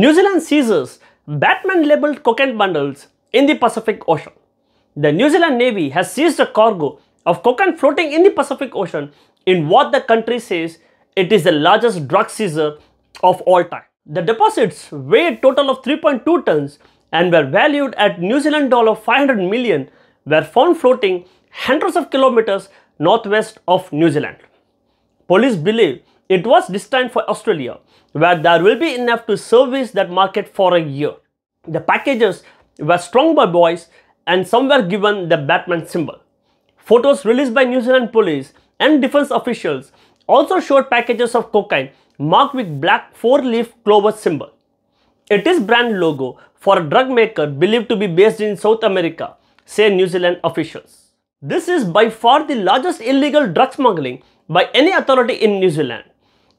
New Zealand seizes Batman labeled cocaine bundles in the Pacific Ocean. The New Zealand Navy has seized a cargo of cocaine floating in the Pacific Ocean in what the country says it is the largest drug seizure of all time. The deposits weighed a total of 3.2 tons and were valued at New Zealand dollar 500 million were found floating hundreds of kilometers northwest of New Zealand. Police believe it was destined for Australia where there will be enough to service that market for a year. The packages were strung by buoys and some were given the Batman symbol. Photos released by New Zealand police and defense officials also showed packages of cocaine marked with black four-leaf clover symbol. It is brand logo for a drug maker believed to be based in South America, say New Zealand officials. This is by far the largest illegal drug smuggling by any authority in New Zealand.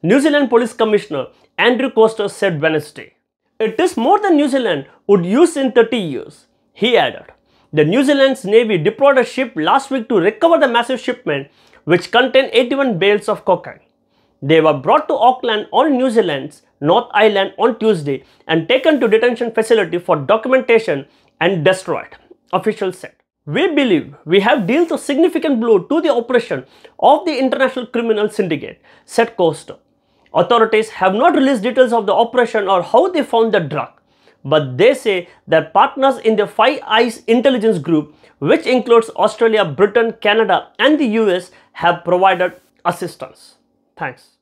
New Zealand Police Commissioner Andrew Coster said Wednesday. It is more than New Zealand would use in 30 years, he added. The New Zealand's Navy deployed a ship last week to recover the massive shipment which contained 81 bales of cocaine. They were brought to Auckland on New Zealand's North Island on Tuesday and taken to detention facility for documentation and destroyed, officials said. We believe we have dealt a significant blow to the operation of the international criminal syndicate, said Coster. Authorities have not released details of the operation or how they found the drug, but they say that partners in the Five Eyes intelligence group, which includes Australia, Britain, Canada and the US, have provided assistance. Thanks.